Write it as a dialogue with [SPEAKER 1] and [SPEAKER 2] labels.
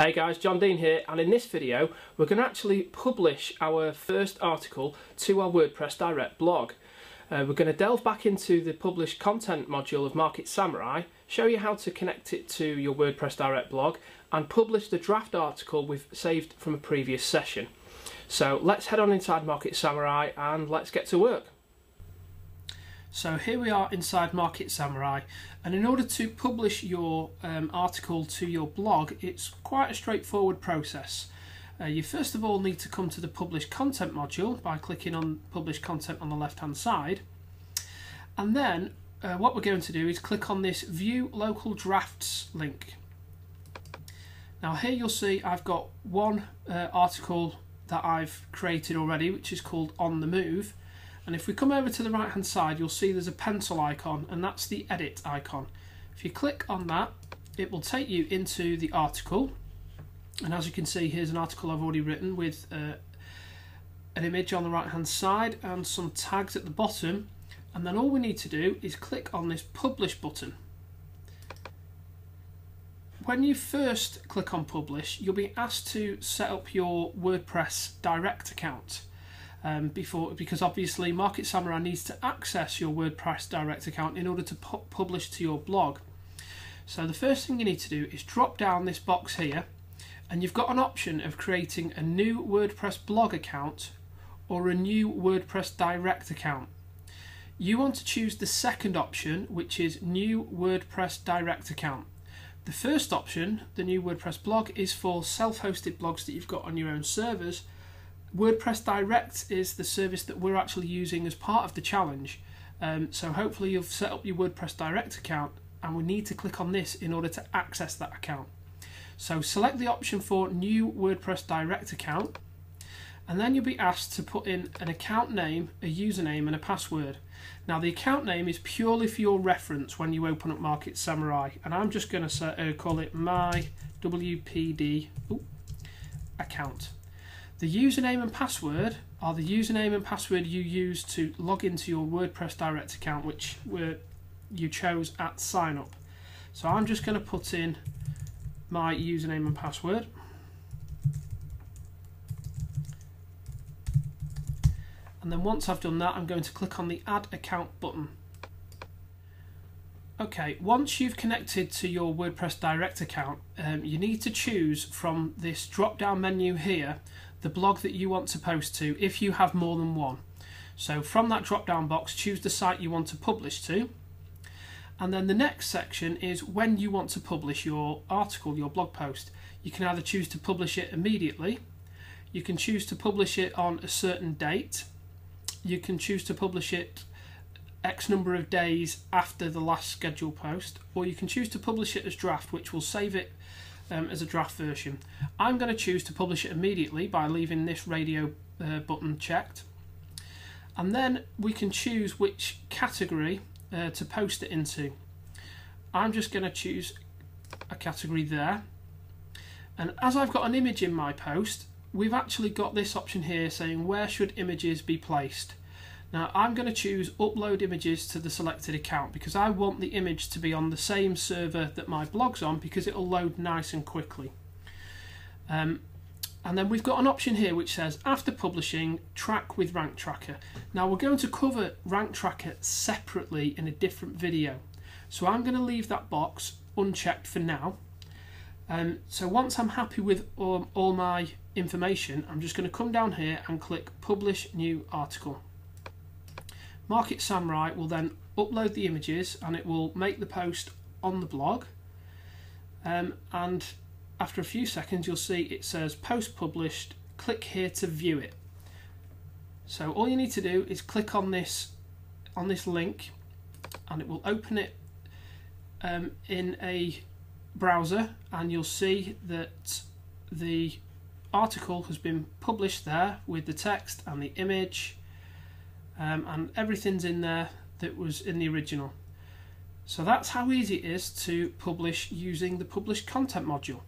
[SPEAKER 1] Hey guys, Jon Dean here and in this video we're going to actually publish our first article to our WordPress Direct blog. Uh, we're going to delve back into the publish content module of Market Samurai, show you how to connect it to your WordPress Direct blog and publish the draft article we've saved from a previous session. So let's head on inside Market Samurai and let's get to work. So here we are inside Market Samurai and in order to publish your um, article to your blog it's quite a straightforward process. Uh, you first of all need to come to the publish content module by clicking on publish content on the left hand side and then uh, what we're going to do is click on this view local drafts link. Now here you'll see I've got one uh, article that I've created already which is called on the move and if we come over to the right hand side you'll see there's a pencil icon and that's the edit icon. If you click on that it will take you into the article. And as you can see here's an article I've already written with uh, an image on the right hand side and some tags at the bottom. And then all we need to do is click on this publish button. When you first click on publish you'll be asked to set up your WordPress direct account um, before because obviously Market Samurai needs to access your WordPress direct account in order to pu publish to your blog. So the first thing you need to do is drop down this box here and you've got an option of creating a new WordPress blog account or a new WordPress direct account. You want to choose the second option which is new WordPress direct account. The first option, the new WordPress blog, is for self-hosted blogs that you've got on your own servers WordPress Direct is the service that we're actually using as part of the challenge. Um, so hopefully you've set up your WordPress Direct account and we need to click on this in order to access that account. So select the option for new WordPress Direct account and then you'll be asked to put in an account name, a username and a password. Now the account name is purely for your reference when you open up Market Samurai and I'm just going to uh, call it my WPD ooh, account. The username and password are the username and password you use to log into your WordPress Direct account, which you chose at sign up. So I'm just going to put in my username and password. And then once I've done that, I'm going to click on the Add Account button. Okay, once you've connected to your WordPress Direct account, um, you need to choose from this drop down menu here the blog that you want to post to if you have more than one. So from that drop down box, choose the site you want to publish to. And then the next section is when you want to publish your article, your blog post. You can either choose to publish it immediately, you can choose to publish it on a certain date, you can choose to publish it X number of days after the last scheduled post, or you can choose to publish it as draft, which will save it um, as a draft version. I'm going to choose to publish it immediately by leaving this radio uh, button checked. And then we can choose which category uh, to post it into. I'm just going to choose a category there. And as I've got an image in my post, we've actually got this option here saying where should images be placed. Now I'm going to choose upload images to the selected account because I want the image to be on the same server that my blog's on because it'll load nice and quickly. Um, and then we've got an option here which says after publishing track with rank tracker. Now we're going to cover rank tracker separately in a different video. So I'm going to leave that box unchecked for now. Um, so once I'm happy with all, all my information, I'm just going to come down here and click publish new article. Market Samurai will then upload the images and it will make the post on the blog. Um, and after a few seconds, you'll see it says post published. Click here to view it. So all you need to do is click on this on this link, and it will open it um, in a browser, and you'll see that the article has been published there with the text and the image um, and everything's in there that was in the original. So that's how easy it is to publish using the publish content module.